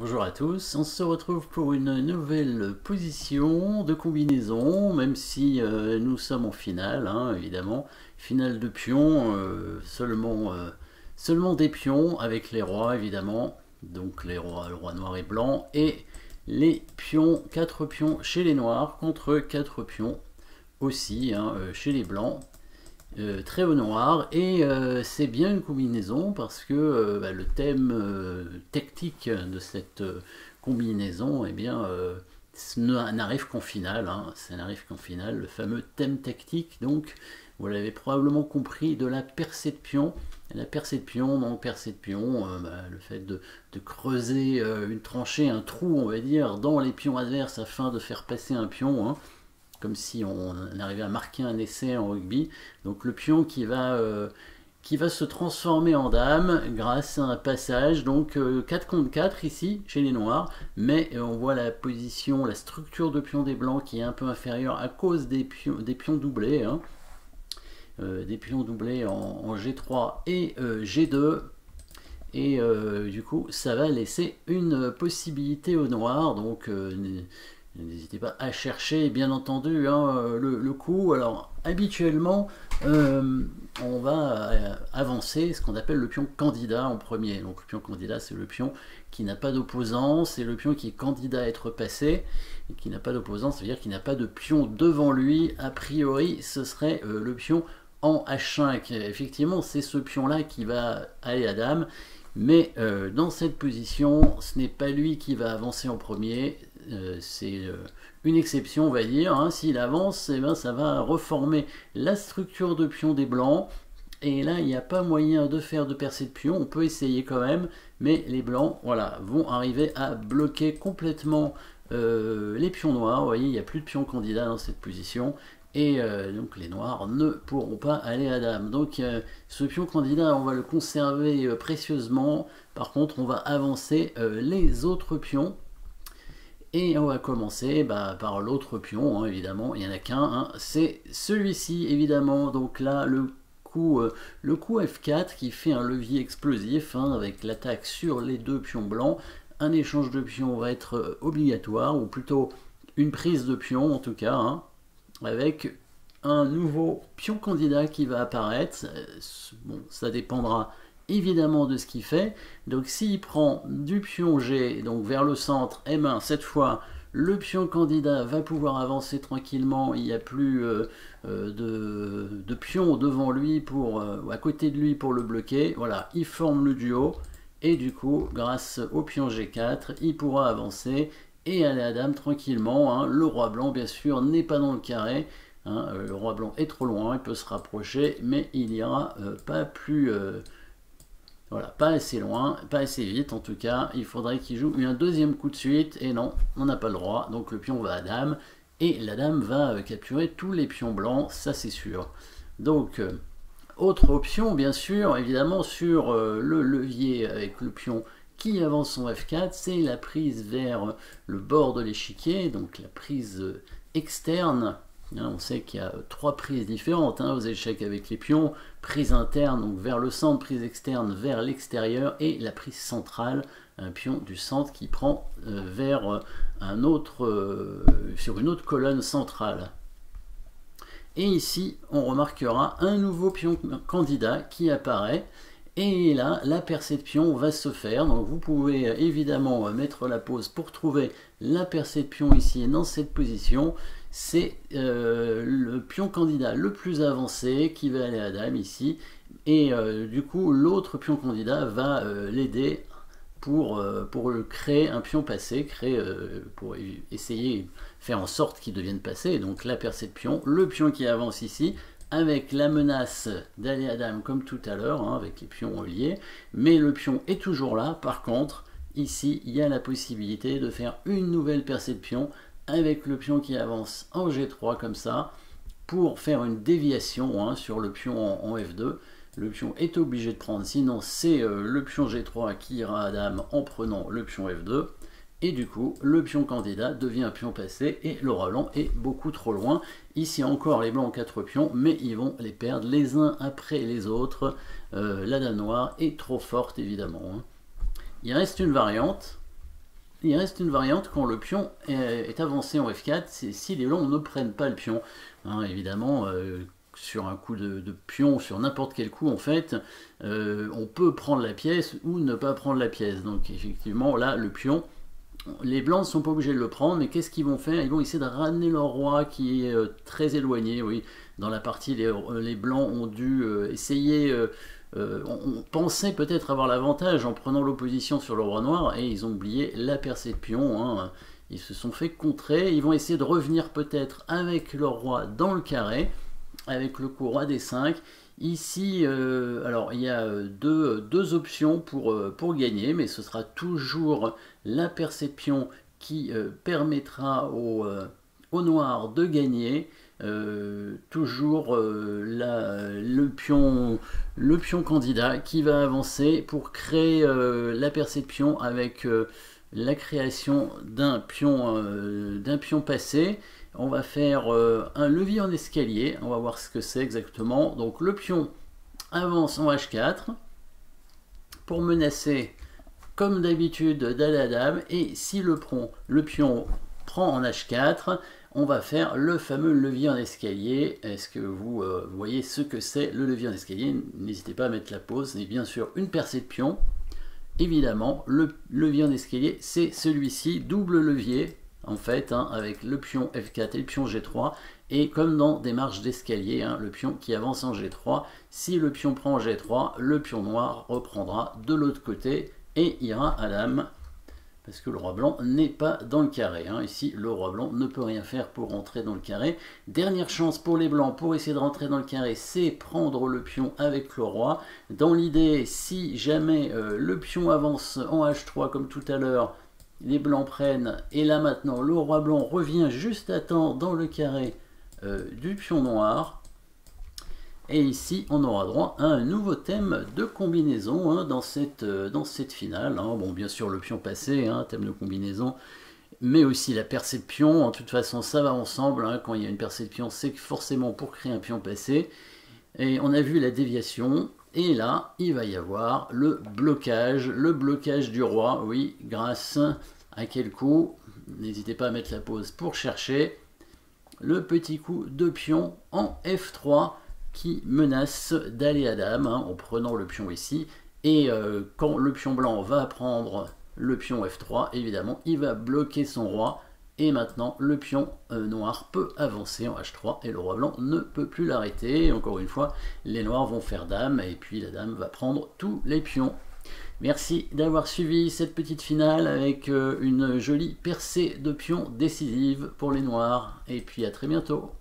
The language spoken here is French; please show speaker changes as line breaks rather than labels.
Bonjour à tous, on se retrouve pour une nouvelle position de combinaison, même si euh, nous sommes en finale, hein, évidemment. Finale de pions, euh, seulement, euh, seulement des pions avec les rois, évidemment. Donc les rois, le roi noir et blanc, et les pions, 4 pions chez les noirs contre 4 pions aussi hein, chez les blancs. Euh, très au noir et euh, c'est bien une combinaison parce que euh, bah, le thème tactique de cette combinaison eh bien n'arrive qu'en finale hein. qu'en finale le fameux thème tactique donc vous l'avez probablement compris de la pion la pion, donc pion, bah, le fait de, creuser une tranchée, un trou, on va dire, dans les pions adverses afin de faire passer un pion. Hein comme si on arrivait à marquer un essai en rugby. Donc le pion qui va, euh, se transformer en dame grâce à un passage, donc 4 euh, contre 4 ici chez les noirs, mais euh, on voit la position, la structure de pion des blancs qui est un peu inférieure à cause des pions, des pions doublés. Hein. des pions doublés en, G3 et G2 et du coup ça va laisser une possibilité au noir donc N'hésitez pas à chercher, bien entendu, hein, le, coup. Alors, habituellement, euh, on va euh, avancer ce qu'on appelle le pion candidat en premier. Donc, le pion candidat, c'est le pion qui n'a pas d'opposant, c'est le pion qui est candidat à être passé, et qui n'a pas d'opposant, ça veut dire qu'il n'a pas de pion devant lui. A priori, ce serait euh, le pion en H5. Effectivement, c'est ce pion-là qui va aller à dame. Mais dans cette position, ce n'est pas lui qui va avancer en premier, euh, c'est euh, une exception, on va dire. Hein. S'il avance, eh ben, ça va reformer la structure de pion des blancs. Et là, il n'y a pas moyen de faire de percée de pion. On peut essayer quand même, mais les blancs voilà, vont arriver à bloquer complètement euh, les pions noirs. Vous voyez, il n'y a plus de pions candidats dans cette position. Et donc les noirs ne pourront pas aller à dame. Donc ce pion candidat, on va le conserver précieusement. Par contre, on va avancer les autres pions et on va commencer bah, par l'autre pion, hein, évidemment, il n'y en a qu'un, hein. c'est celui-ci, évidemment. Donc là, le coup, euh, le coup F4 qui fait un levier explosif hein, avec l'attaque sur les deux pions blancs. Un échange de pions va être euh, obligatoire, ou plutôt une prise de pion en tout cas, avec un nouveau pion candidat qui va apparaître. Euh, bon, ça dépendra évidemment de ce qu'il fait. Donc s'il prend du pion G donc vers le centre, et eh ben cette fois le pion candidat va pouvoir avancer tranquillement, il n'y a plus euh, euh, de, pion devant lui pour euh, à côté de lui pour le bloquer. Voilà, il forme le duo et du coup grâce au pion G4 il pourra avancer et aller à dame tranquillement. Hein. Le roi blanc bien sûr n'est pas dans le carré. Hein. Le roi blanc est trop loin, il peut se rapprocher, mais il ira pas plus voilà, pas assez loin, pas assez vite en tout cas. Il faudrait qu'il joue un deuxième coup de suite. Et non, on n'a pas le droit. Donc le pion va à dame. Et la dame va euh, capturer tous les pions blancs, ça c'est sûr. Donc, euh, autre option bien sûr, évidemment sur euh, le levier avec le pion qui avance son F4, c'est la prise vers le bord de l'échiquier, donc la prise externe on sait qu'il y a trois prises différentes hein, aux échecs avec les pions. Prise interne, donc vers le centre, prise externe vers l'extérieur, et la prise centrale, un pion du centre qui prend euh, vers euh, un autre, euh, sur une autre colonne centrale. Et ici, on remarquera un nouveau pion candidat qui apparaît. Et là, la percée de pion va se faire. Donc vous pouvez évidemment mettre la pause pour trouver la percée de pion ici dans cette position c'est euh, le pion candidat le plus avancé qui va aller à dame ici. Et euh, du coup, l'autre pion candidat va euh, l'aider pour, créer un pion passé, créer, pour essayer faire en sorte qu'il devienne passé. Donc la percée de pion, le pion qui avance ici, avec la menace d'aller à dame comme tout à l'heure, hein, avec les pions liés. Mais le pion est toujours là. Par contre, ici, il y a la possibilité de faire une nouvelle percée de pion avec le pion qui avance en G3 comme ça, pour faire une déviation hein, sur le pion en, F2. Le pion est obligé de prendre, sinon c'est euh, le pion G3 qui ira à dame en prenant le pion F2. Et du coup, le pion candidat devient pion passé et le roi blanc est beaucoup trop loin. Ici encore, les blancs ont 4 pions, mais ils vont les perdre les uns après les autres. Euh, la dame noire est trop forte, évidemment. Hein. Il reste une variante il reste une variante quand le pion est, avancé en F4, c'est si les blancs ne prennent pas le pion. Hein, évidemment, euh, sur un coup de, pion, sur n'importe quel coup en fait, euh, on peut prendre la pièce ou ne pas prendre la pièce. Donc effectivement, là, le pion, les blancs ne sont pas obligés de le prendre, mais qu'est-ce qu'ils vont faire? Ils vont essayer de ramener leur roi qui est euh, très éloigné. Oui, dans la partie, les, blancs ont dû essayer euh, on, pensait peut-être avoir l'avantage en prenant l'opposition sur le roi noir et ils ont oublié la pion. Hein. Ils se sont fait contrer. Ils vont essayer de revenir peut-être avec leur roi dans le carré, avec le coup roi des 5. Ici, euh, alors il y a deux, deux options pour, euh, gagner, mais ce sera toujours la pion qui permettra au, au, noir de gagner. Euh, toujours euh, le, pion, candidat qui va avancer pour créer euh, la percée de pion avec la création d'un pion, d'un pion passé. On va faire un levier en escalier, on va voir ce que c'est exactement. Donc le pion avance en H4 pour menacer comme d'habitude dame et si le, le pion prend en H4, on va faire le fameux levier en escalier. Est-ce que vous euh, voyez ce que c'est le levier en escalier? N'hésitez pas à mettre la pause. C'est bien sûr une percée de pion. Évidemment, le levier en escalier, c'est celui-ci, double levier, en fait, hein, avec le pion F4 et le pion G3. Et comme dans des marches d'escalier, hein, le pion qui avance en G3, si le pion prend G3, le pion noir reprendra de l'autre côté et ira à dame parce que le roi blanc n'est pas dans le carré. Hein. Ici, le roi blanc ne peut rien faire pour rentrer dans le carré. Dernière chance pour les blancs pour essayer de rentrer dans le carré, c'est prendre le pion avec le roi. Dans l'idée, si jamais euh, le pion avance en H3 comme tout à l'heure, les blancs prennent, et là maintenant, le roi blanc revient juste à temps dans le carré euh, du pion noir, et ici, on aura droit à un nouveau thème de combinaison hein, dans, cette, euh, dans cette finale. Hein. Bon, bien sûr, le pion passé, hein, thème de combinaison, mais aussi la pion. En toute façon, ça va ensemble. Quand il y a une pion, c'est forcément pour créer un pion passé. Et on a vu la déviation. Et là, il va y avoir le blocage, le blocage du roi. Oui, grâce à quel coup? N'hésitez pas à mettre la pause pour chercher. Le petit coup de pion en F3 qui menace d'aller à dame en prenant le pion ici. Et euh, quand le pion blanc va prendre le pion F3, évidemment, il va bloquer son roi. Et maintenant, le pion euh, noir peut avancer en H3 et le roi blanc ne peut plus l'arrêter. Encore une fois, les noirs vont faire dame et puis la dame va prendre tous les pions. Merci d'avoir suivi cette petite finale avec euh, une jolie percée de pions décisive pour les noirs. Et puis à très bientôt.